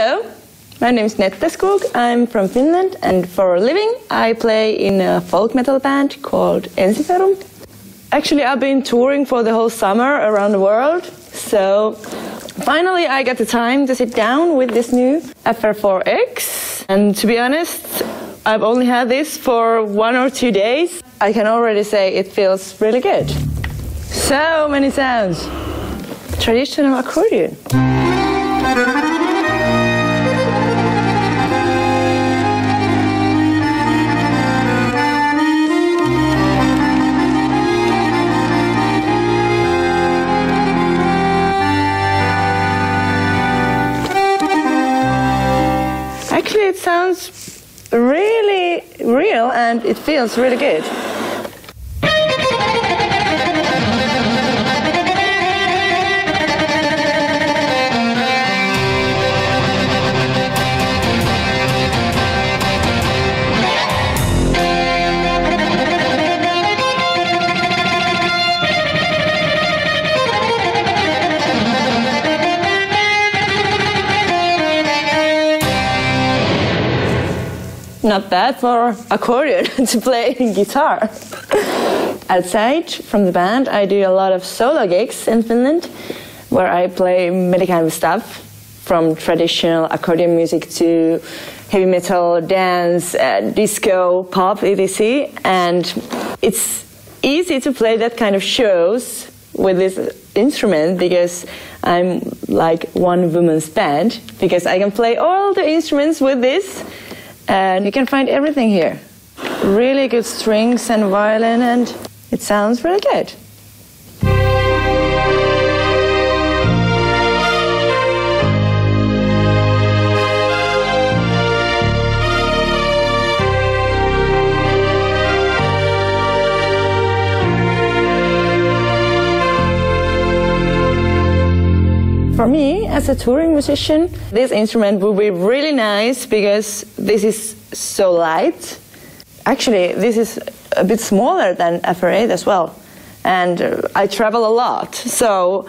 Hello, my name is Netta Skog. I'm from Finland, and for a living, I play in a folk metal band called Ensiferum. Actually, I've been touring for the whole summer around the world, so finally I got the time to sit down with this new FR4X. And to be honest, I've only had this for one or two days. I can already say it feels really good. So many sounds. Traditional accordion. It sounds really real and it feels really good. Not bad for accordion to play guitar. Outside from the band, I do a lot of solo gigs in Finland where I play many kind of stuff from traditional accordion music to heavy metal, dance, uh, disco, pop, etc. And it's easy to play that kind of shows with this instrument because I'm like one woman's band because I can play all the instruments with this and you can find everything here. Really good strings and violin, and it sounds really good. For me, as a touring musician, this instrument would be really nice because this is so light. Actually, this is a bit smaller than FR8 as well. And uh, I travel a lot, so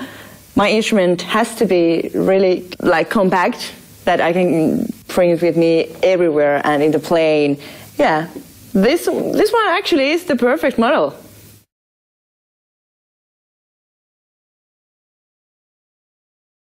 my instrument has to be really like compact that I can bring it with me everywhere and in the plane. Yeah, this this one actually is the perfect model.